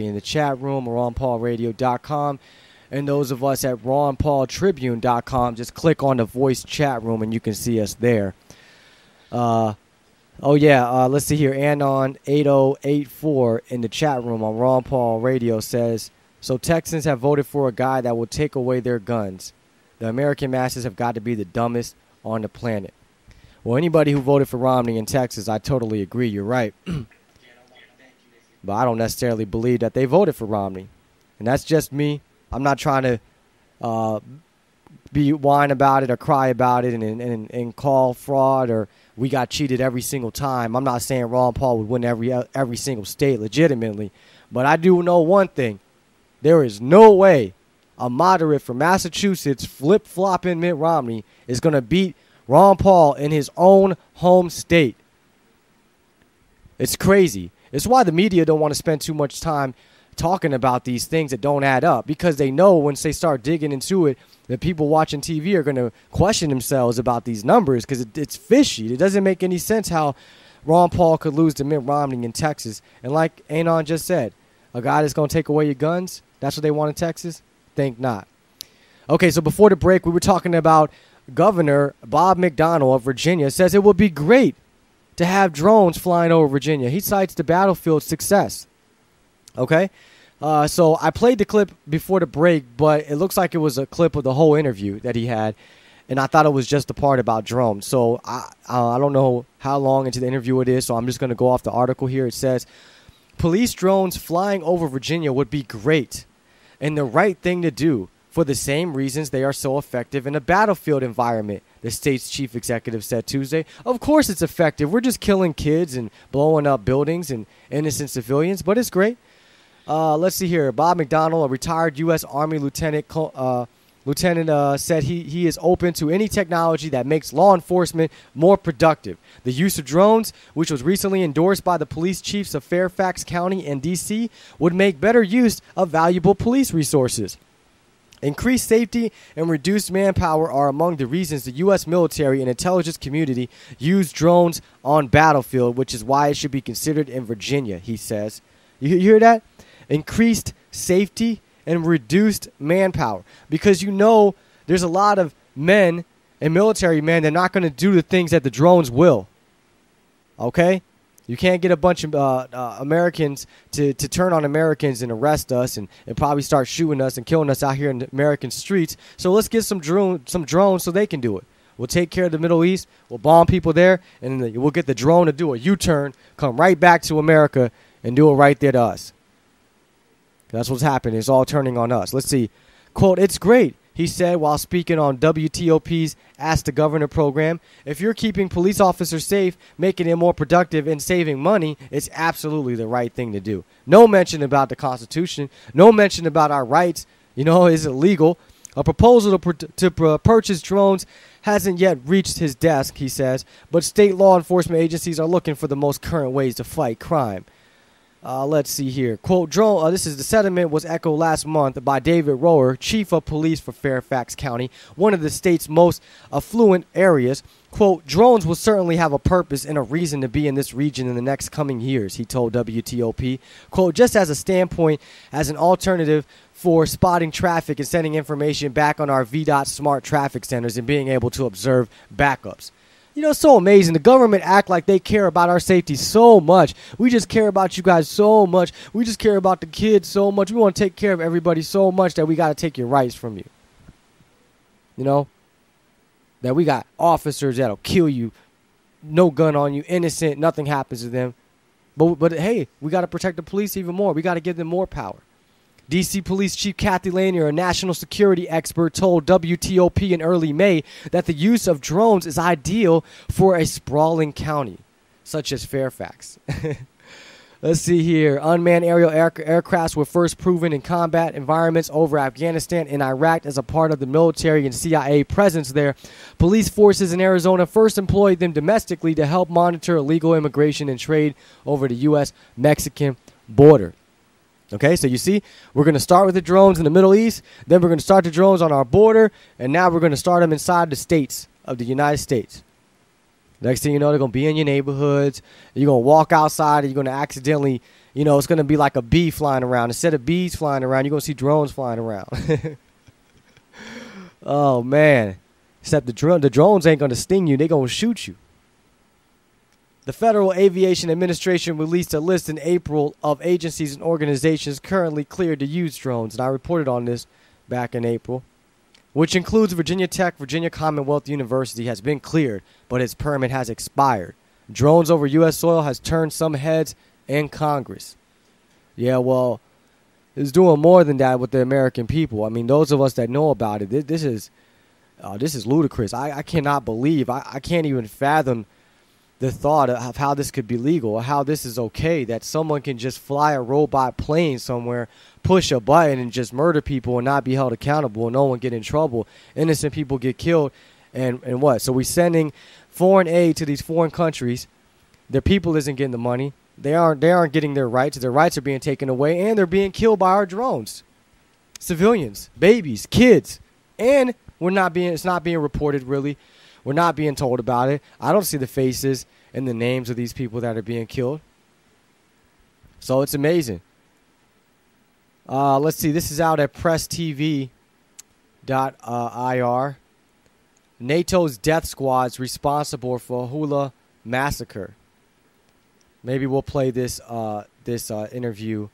in the chat room, or on RonPaulRadio.com. And those of us at RonPaulTribune.com, just click on the voice chat room and you can see us there. Uh, oh, yeah, uh, let's see here. Anon8084 in the chat room on Ron Paul Radio says So Texans have voted for a guy that will take away their guns. The American masses have got to be the dumbest on the planet. Well, anybody who voted for Romney in Texas, I totally agree. You're right. but I don't necessarily believe that they voted for Romney. And that's just me. I'm not trying to uh, be whine about it or cry about it and, and, and call fraud or we got cheated every single time. I'm not saying Ron Paul would win every every single state legitimately, but I do know one thing: there is no way a moderate from Massachusetts flip flopping Mitt Romney is going to beat Ron Paul in his own home state. It's crazy. It's why the media don't want to spend too much time talking about these things that don't add up because they know once they start digging into it that people watching TV are going to question themselves about these numbers because it, it's fishy. It doesn't make any sense how Ron Paul could lose to Mitt Romney in Texas. And like Anon just said, a guy that's going to take away your guns, that's what they want in Texas? Think not. Okay, so before the break, we were talking about Governor Bob McDonnell of Virginia says it would be great to have drones flying over Virginia. He cites the battlefield success. Okay? Uh, so I played the clip before the break, but it looks like it was a clip of the whole interview that he had, and I thought it was just the part about drones. So I uh, I don't know how long into the interview it is, so I'm just going to go off the article here. It says, "Police drones flying over Virginia would be great, and the right thing to do for the same reasons they are so effective in a battlefield environment." The state's chief executive said Tuesday. Of course, it's effective. We're just killing kids and blowing up buildings and innocent civilians, but it's great. Uh, let's see here. Bob McDonnell, a retired U.S. Army lieutenant, uh, lieutenant uh, said he, he is open to any technology that makes law enforcement more productive. The use of drones, which was recently endorsed by the police chiefs of Fairfax County and D.C., would make better use of valuable police resources. Increased safety and reduced manpower are among the reasons the U.S. military and intelligence community use drones on battlefield, which is why it should be considered in Virginia, he says. You hear that? increased safety and reduced manpower because you know there's a lot of men and military men that are not going to do the things that the drones will. Okay? You can't get a bunch of uh, uh, Americans to, to turn on Americans and arrest us and, and probably start shooting us and killing us out here in the American streets. So let's get some drone some drones so they can do it. We'll take care of the Middle East. We'll bomb people there, and we'll get the drone to do a U-turn, come right back to America, and do it right there to us. That's what's happening. It's all turning on us. Let's see. Quote, it's great, he said while speaking on WTOP's Ask the Governor program. If you're keeping police officers safe, making them more productive, and saving money, it's absolutely the right thing to do. No mention about the Constitution, no mention about our rights. You know, is it legal? A proposal to, to purchase drones hasn't yet reached his desk, he says, but state law enforcement agencies are looking for the most current ways to fight crime. Uh, let's see here. Quote, drone, uh, this is the sentiment was echoed last month by David Rohrer, chief of police for Fairfax County, one of the state's most affluent areas. Quote, drones will certainly have a purpose and a reason to be in this region in the next coming years, he told WTOP. Quote, just as a standpoint, as an alternative for spotting traffic and sending information back on our VDOT smart traffic centers and being able to observe backups. You know, so amazing. The government act like they care about our safety so much. We just care about you guys so much. We just care about the kids so much. We want to take care of everybody so much that we got to take your rights from you. You know? That we got officers that'll kill you, no gun on you, innocent, nothing happens to them. But but hey, we got to protect the police even more. We got to give them more power. DC Police Chief Cathy Lanier, a national security expert, told WTOP in early May that the use of drones is ideal for a sprawling county such as Fairfax. Let's see here. Unmanned aerial air- aircrafts were first proven in combat environments over Afghanistan and Iraq as a part of the military and CIA presence there. Police forces in Arizona first employed them domestically to help monitor illegal immigration and trade over the U.S. Mexican border. Okay, so you see, we're going to start with the drones in the Middle East, then we're going to start the drones on our border, and now we're going to start them inside the states of the United States. Next thing you know, they're going to be in your neighborhoods. You're going to walk outside, and you're going to accidentally you know, it's going to be like a bee flying around. Instead of bees flying around, you're going to see drones flying around. oh, man. Except the, dr- the drones ain't going to sting you, they going to shoot you. The Federal Aviation Administration released a list in April of agencies and organizations currently cleared to use drones, and I reported on this back in April, which includes Virginia Tech, Virginia Commonwealth University has been cleared, but its permit has expired. Drones over U.S. soil has turned some heads in Congress. Yeah, well, it's doing more than that with the American people. I mean, those of us that know about it, this, is uh, this is ludicrous. I, I cannot believe, I, I can't even fathom the thought of how this could be legal, how this is okay, that someone can just fly a robot plane somewhere, push a button, and just murder people and not be held accountable, no one get in trouble. Innocent people get killed, and and what? So we're sending foreign aid to these foreign countries. Their people isn't getting the money. They aren't they aren't getting their rights. Their rights are being taken away, and they're being killed by our drones. Civilians, babies, kids, and we're not being it's not being reported really we're not being told about it. I don't see the faces and the names of these people that are being killed. So it's amazing. Uh, let's see. This is out at presstv.ir. NATO's death squads responsible for Hula massacre. Maybe we'll play this uh, this uh, interview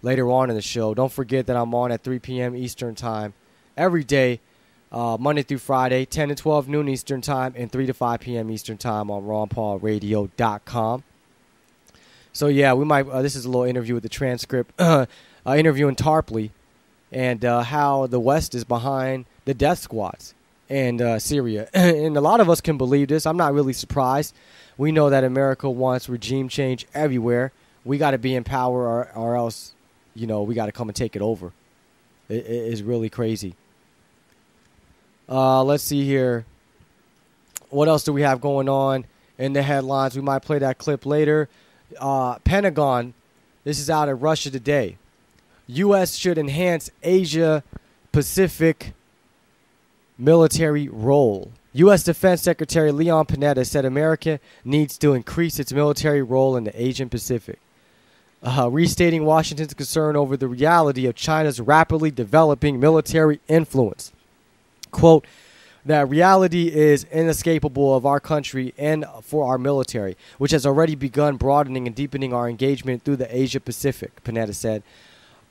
later on in the show. Don't forget that I'm on at 3 p.m. Eastern Time every day uh, Monday through Friday, 10 to 12 noon Eastern Time, and 3 to 5 p.m. Eastern Time on RonPaulRadio.com. So yeah, we might. Uh, this is a little interview with the transcript, uh, interviewing Tarpley, and uh, how the West is behind the death squads and uh, Syria. and a lot of us can believe this. I'm not really surprised. We know that America wants regime change everywhere. We got to be in power, or, or else, you know, we got to come and take it over. It, it is really crazy. Uh, let's see here. What else do we have going on in the headlines? We might play that clip later. Uh, Pentagon. This is out of Russia today. U.S. should enhance Asia Pacific military role. U.S. Defense Secretary Leon Panetta said America needs to increase its military role in the Asian Pacific, uh, restating Washington's concern over the reality of China's rapidly developing military influence quote, that reality is inescapable of our country and for our military, which has already begun broadening and deepening our engagement through the Asia Pacific, Panetta said.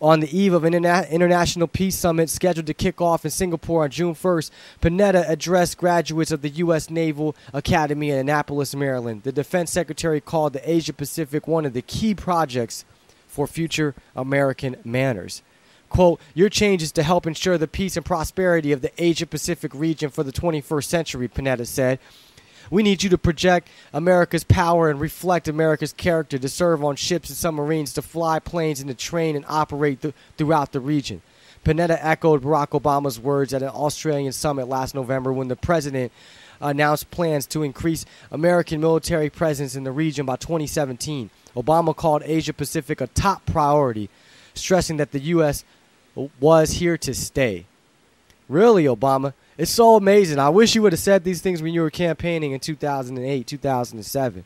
On the eve of an international peace summit scheduled to kick off in Singapore on June 1st, Panetta addressed graduates of the U.S. Naval Academy in Annapolis, Maryland. The defense secretary called the Asia Pacific one of the key projects for future American manners. Quote, your change is to help ensure the peace and prosperity of the Asia Pacific region for the 21st century, Panetta said. We need you to project America's power and reflect America's character to serve on ships and submarines, to fly planes, and to train and operate th- throughout the region. Panetta echoed Barack Obama's words at an Australian summit last November when the president announced plans to increase American military presence in the region by 2017. Obama called Asia Pacific a top priority, stressing that the U.S was here to stay. Really, Obama. It's so amazing. I wish you would have said these things when you were campaigning in 2008, 2007.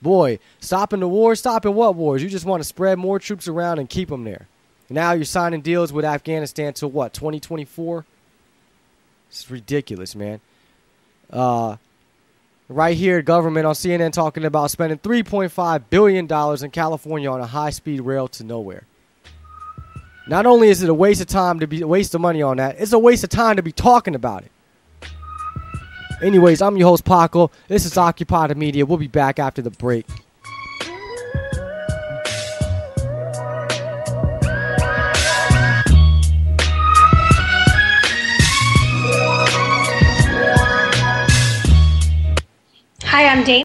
Boy, stopping the war, stopping what wars? You just want to spread more troops around and keep them there. Now you're signing deals with Afghanistan till what, 2024? It's ridiculous, man. Uh, right here, government on CNN talking about spending $3.5 billion in California on a high speed rail to nowhere. Not only is it a waste of time to be a waste of money on that, it's a waste of time to be talking about it. Anyways, I'm your host Paco. This is Occupy the Media. We'll be back after the break. Hi, I'm Dane.